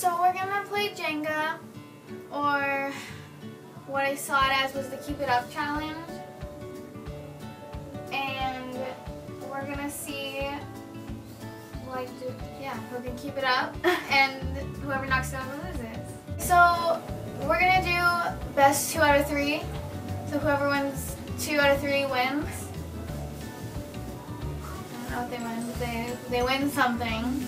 So we're gonna play Jenga, or what I saw it as was the Keep It Up challenge. And we're gonna see, like, yeah, who can keep it up, and whoever knocks it over loses. So we're gonna do best two out of three. So whoever wins two out of three wins. I don't know what they win, but they, they win something.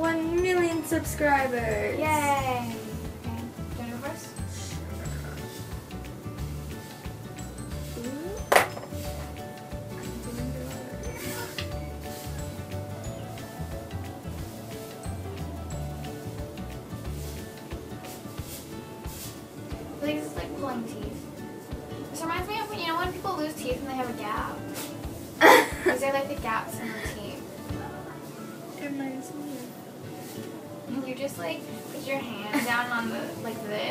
One million subscribers. Yay! Okay, do you go first? Is like pulling teeth. This reminds me of, you know, when people lose teeth and they have a gap. These are like the gaps in the teeth. Just like put your hand down on the, like this,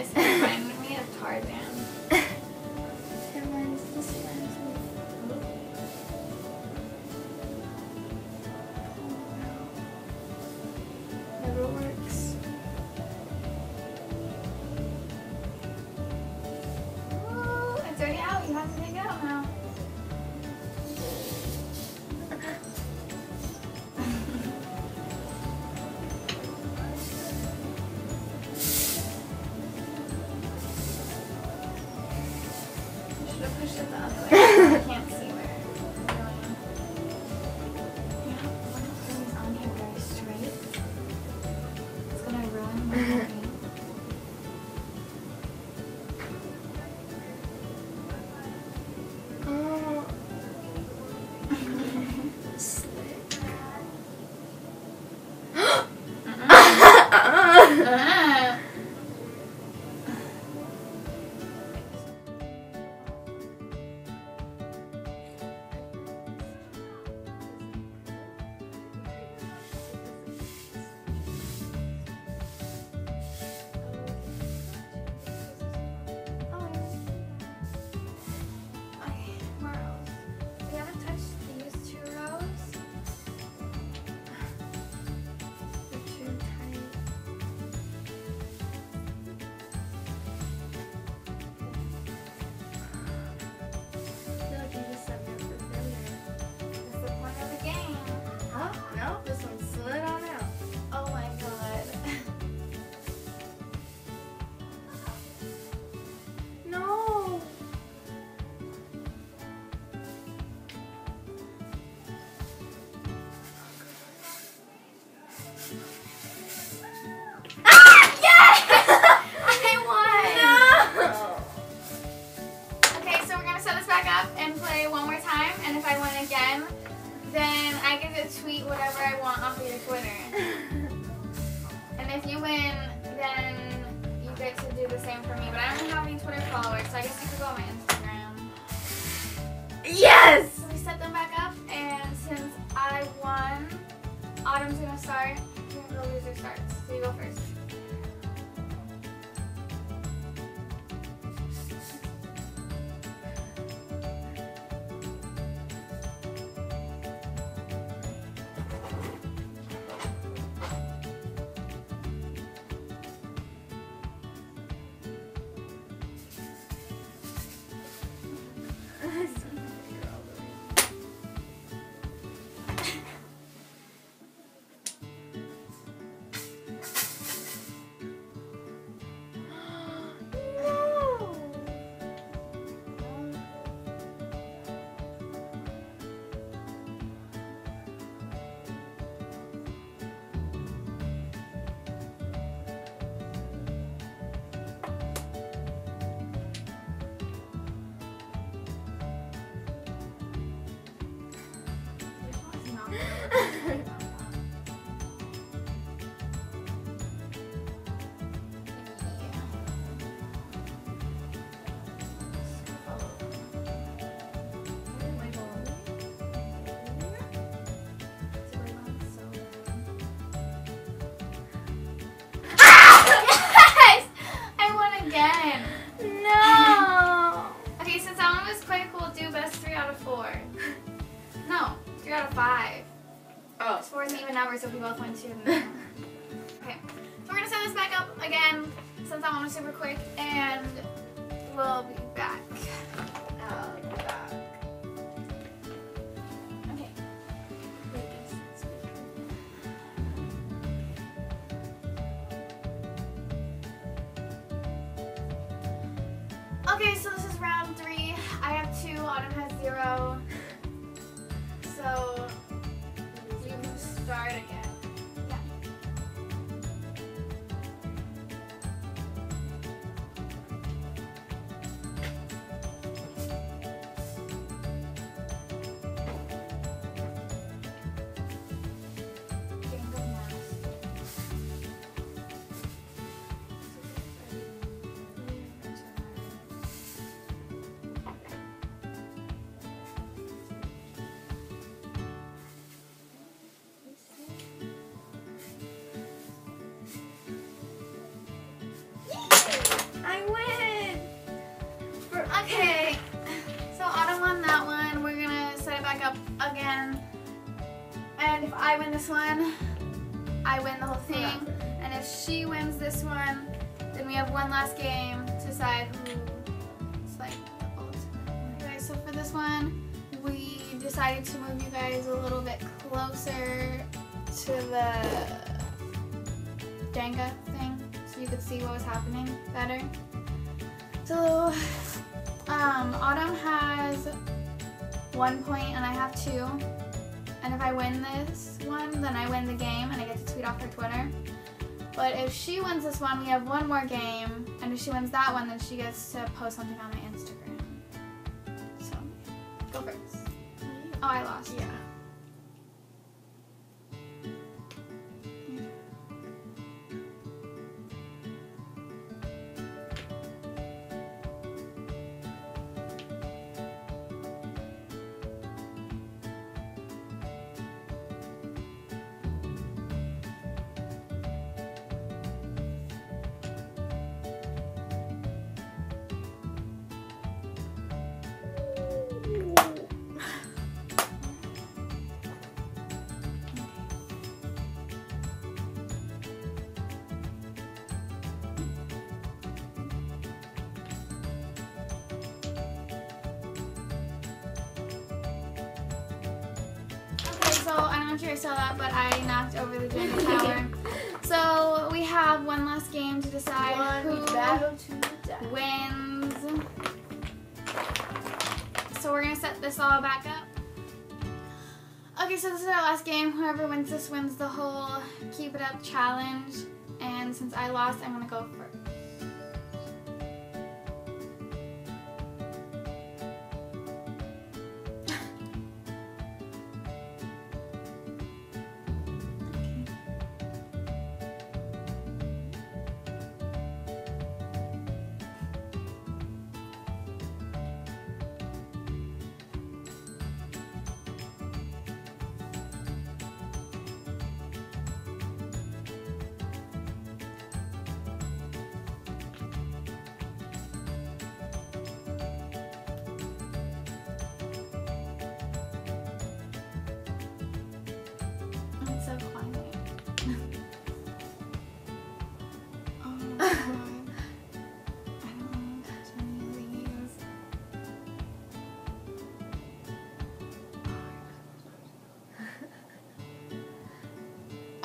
Tweet whatever I want off of your Twitter. And if you win, then you get to do the same for me. But I don't have any Twitter followers, so I guess you could go on my Instagram. yes. So we set them back up, and since I won, Autumn's gonna start. You're gonna go loser starts. So you go first. Oh. Four is an even number, so if we both win two. Okay, so we're gonna set this back up again, since that one was super quick, and we'll be back. I'll be back. Okay. Wait, this is- Okay, so this is round three. I have two. Autumn has zero. Start again. Again. And if I win this one, I win the whole thing. And if she wins this one, then we have one last game to decide who is like the ultimate. Okay, so for this one, we decided to move you guys a little bit closer to the Jenga thing so you could see what was happening better. So, um, Autumn has one point and I have two. And if I win this one, then I win the game and I get to tweet off her Twitter. But if she wins this one, we have one more game. And if she wins that one, then she gets to post something on my Instagram. So, go first. Oh, I lost. Yeah. So I don't know if you saw that, but I knocked over the Jenga tower. so we have one last game to decide One who battle to death. wins. So we're gonna set this all back up. Okay, so this is our last game. Whoever wins this wins the whole keep it up challenge. And since I lost, I'm gonna go first.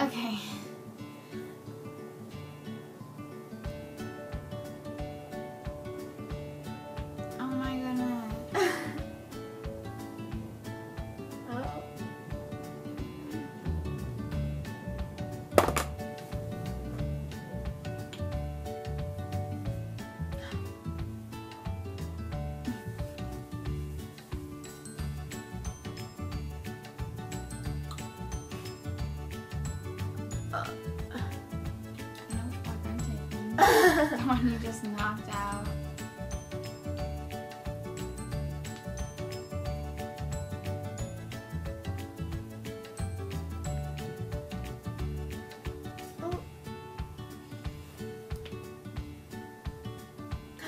Okay. The one you just knocked out.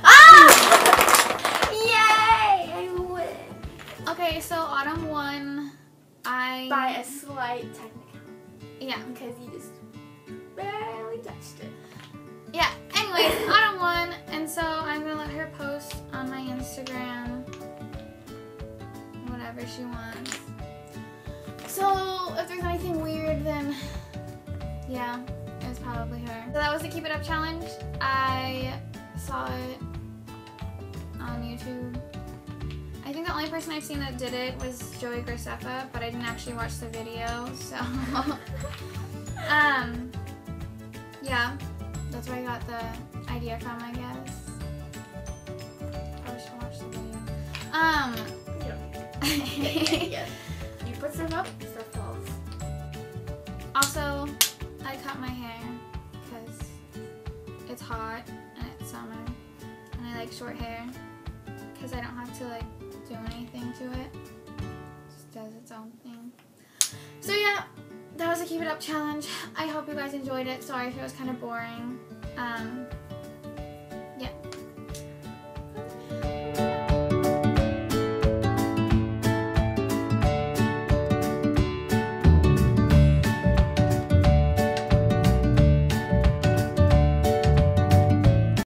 Ah! Yay! I win. Okay, so Autumn won. I By a slight technicality. yeah Because you just barely touched it. yeah anyways, Autumn won, and so I'm gonna let her post on my Instagram whatever she wants. So if there's anything weird, then yeah, it was probably her. So that was the Keep It Up challenge. I saw it on YouTube. I think the only person I've seen that did it was Joey Graceffa, but I didn't actually watch the video, so. um, yeah that's where I got the idea from, I guess. Probably should watch the video. Um yeah. You put stuff up, stuff falls. Also, I cut my hair because it's hot and it's summer, and I like short hair because I don't have to like do anything to it. It just does its own thing. So yeah, that was a keep it up challenge. I hope you guys enjoyed it. Sorry if it was kind of boring. Um,